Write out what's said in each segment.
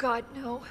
God, no.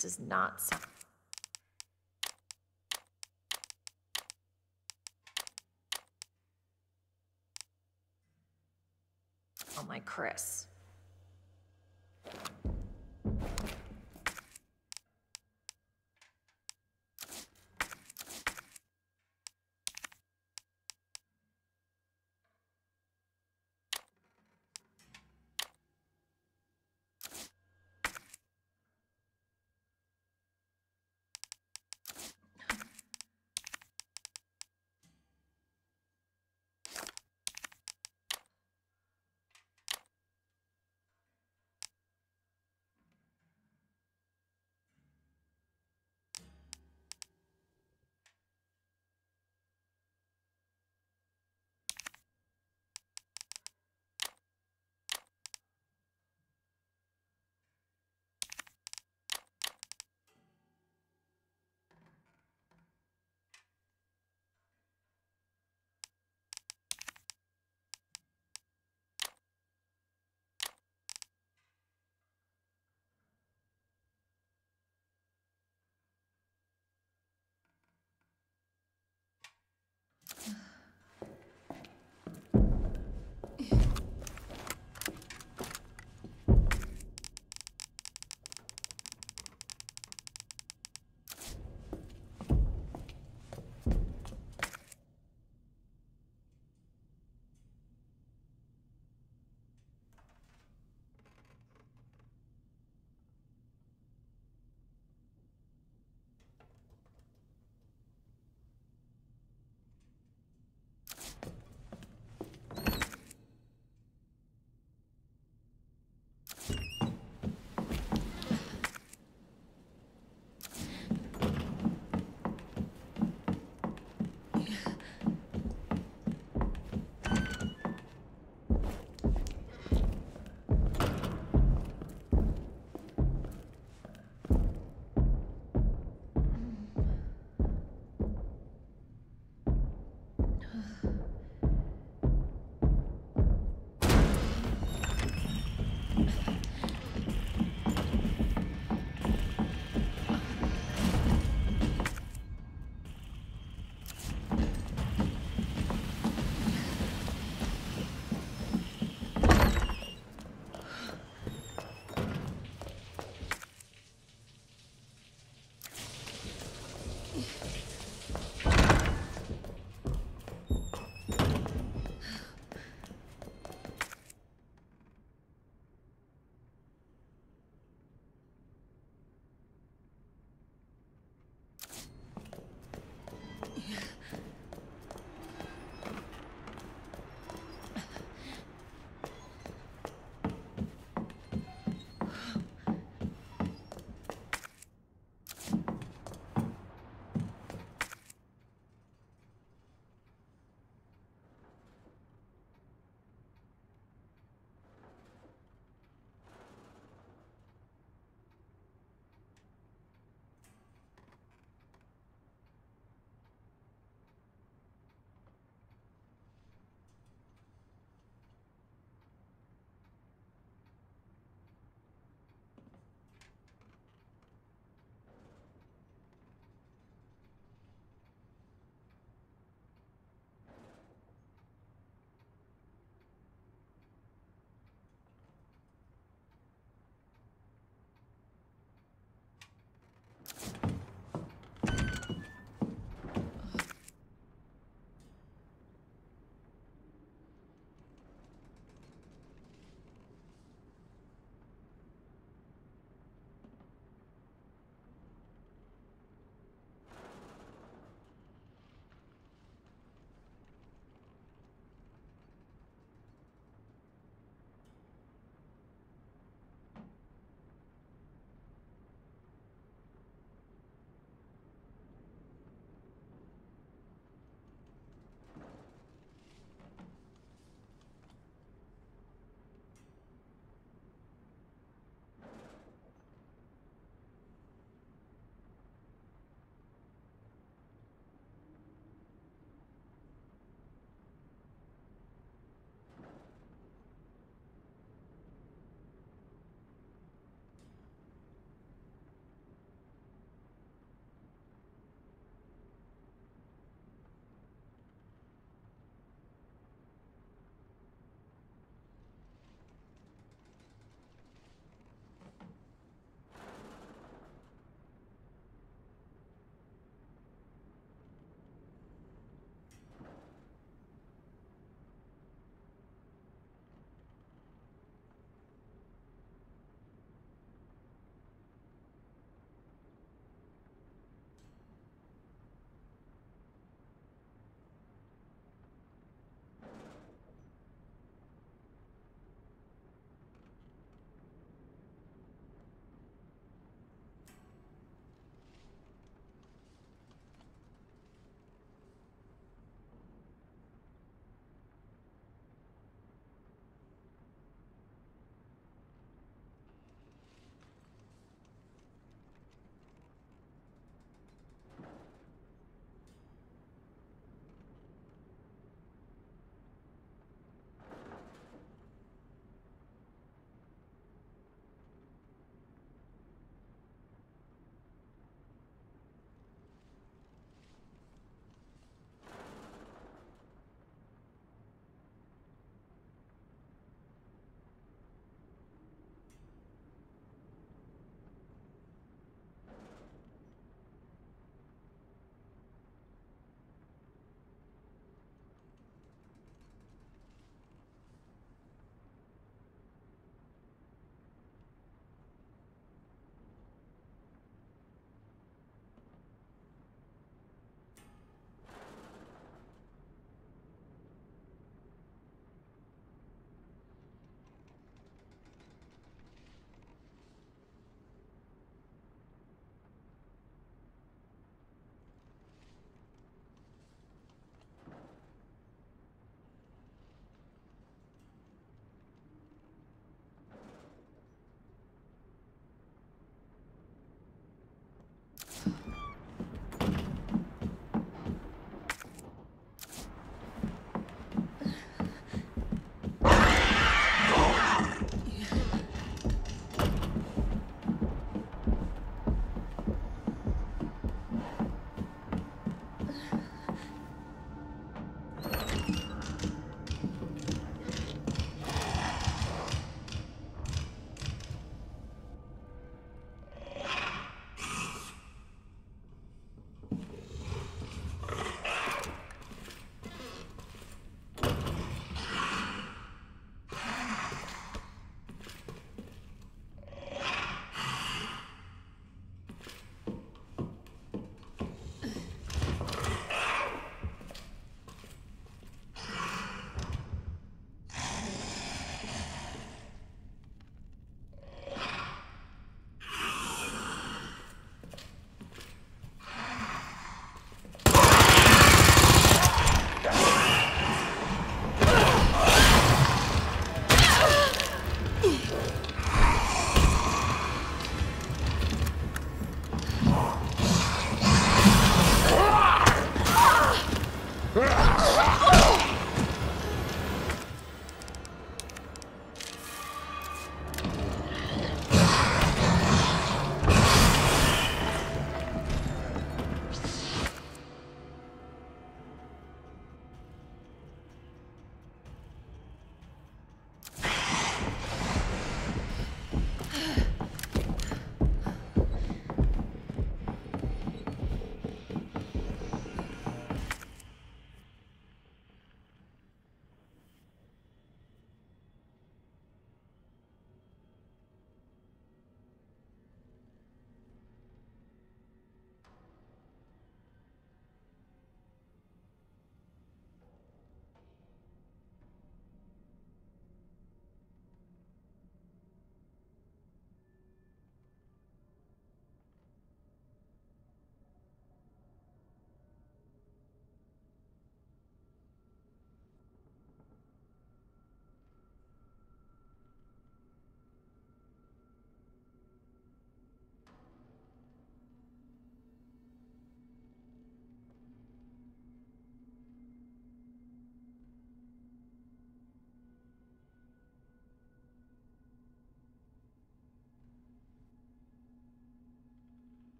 Does not sound. Oh my Chris.